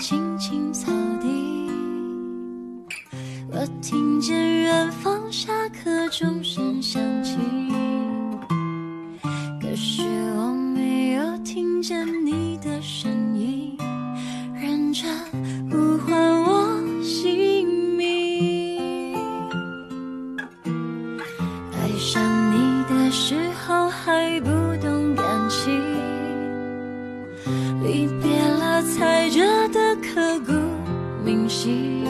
青青草地，我听见远方下课钟声响起，可是我没有听见你的声音，认真呼唤我姓名。爱上你的时候还心，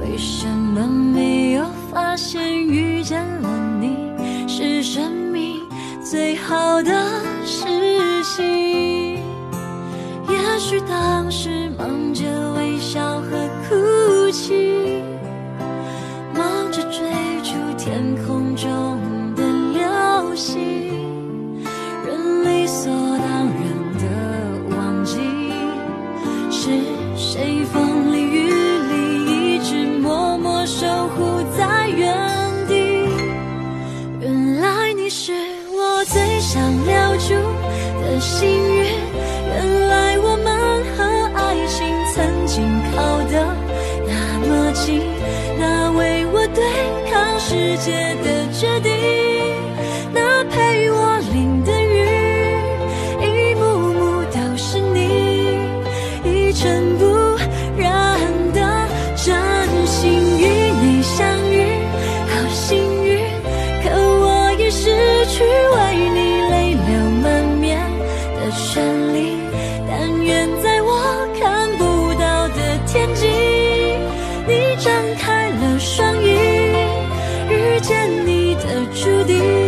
为什么没有发现遇见了你是生命最好的事情？也许当时忙着微笑幸运原来我们和爱情曾经靠得那么近那为我对抗世界的决定。那陪我淋的雨一幕幕都是你。一尘不染的真心与你相遇。好幸运可我已失去注定